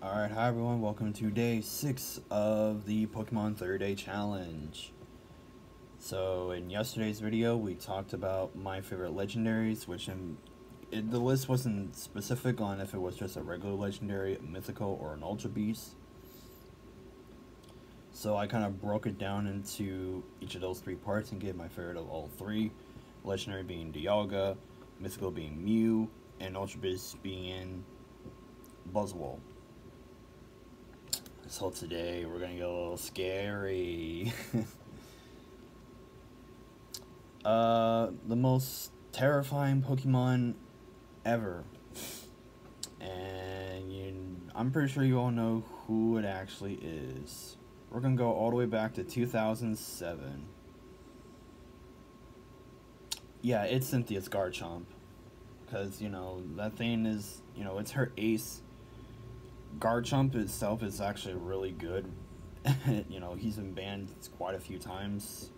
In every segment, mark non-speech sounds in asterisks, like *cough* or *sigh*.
Alright, hi everyone, welcome to day 6 of the Pokemon 3rd Day Challenge. So, in yesterday's video, we talked about my favorite legendaries, which in, it, the list wasn't specific on if it was just a regular legendary, a mythical, or an Ultra Beast. So I kind of broke it down into each of those three parts and gave my favorite of all three. Legendary being Dialga, Mythical being Mew, and Ultra Beast being Buzzwole. So today we're gonna get a little scary. *laughs* uh, the most terrifying Pokemon ever. And you, I'm pretty sure you all know who it actually is. We're gonna go all the way back to 2007. Yeah, it's Cynthia's Garchomp. Because, you know, that thing is, you know, it's her ace Garchomp itself is actually really good. *laughs* you know, he's been banned quite a few times.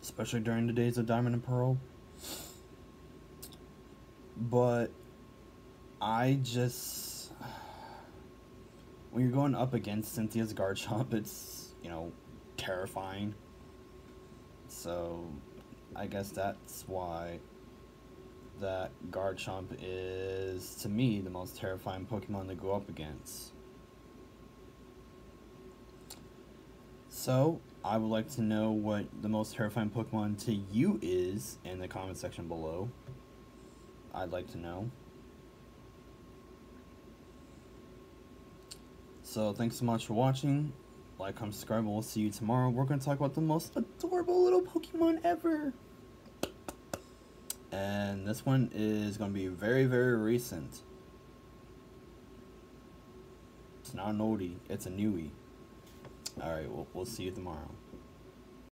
Especially during the days of Diamond and Pearl. But I just when you're going up against Cynthia's Garchomp, it's, you know, terrifying. So I guess that's why that Garchomp is, to me, the most terrifying Pokemon to go up against. So, I would like to know what the most terrifying Pokemon to you is in the comment section below. I'd like to know. So, thanks so much for watching. Like, comment, subscribe, and we'll see you tomorrow. We're going to talk about the most adorable little Pokemon ever and this one is going to be very very recent. It's not an oldie it's a newie. Alright we'll, we'll see you tomorrow